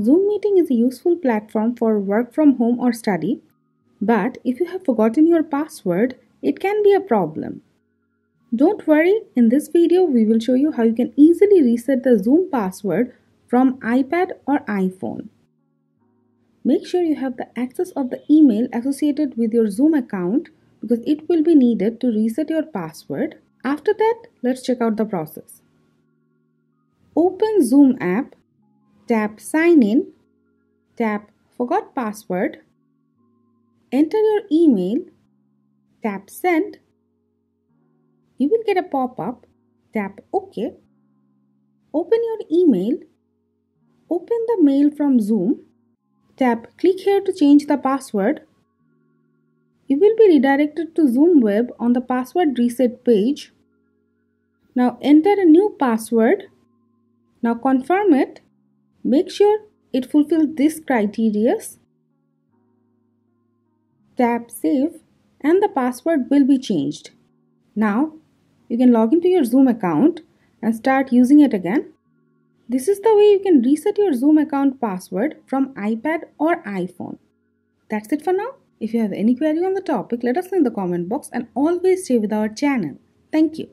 Zoom meeting is a useful platform for work from home or study, but if you have forgotten your password, it can be a problem. Don't worry, in this video we will show you how you can easily reset the Zoom password from iPad or iPhone. Make sure you have the access of the email associated with your Zoom account because it will be needed to reset your password. After that, let's check out the process. Open Zoom app Tap Sign In. Tap Forgot Password. Enter your email. Tap Send. You will get a pop up. Tap OK. Open your email. Open the mail from Zoom. Tap Click here to change the password. You will be redirected to Zoom Web on the password reset page. Now enter a new password. Now confirm it. Make sure it fulfills these criteria. Tap Save and the password will be changed. Now you can log into your Zoom account and start using it again. This is the way you can reset your Zoom account password from iPad or iPhone. That's it for now. If you have any query on the topic, let us know in the comment box and always stay with our channel. Thank you.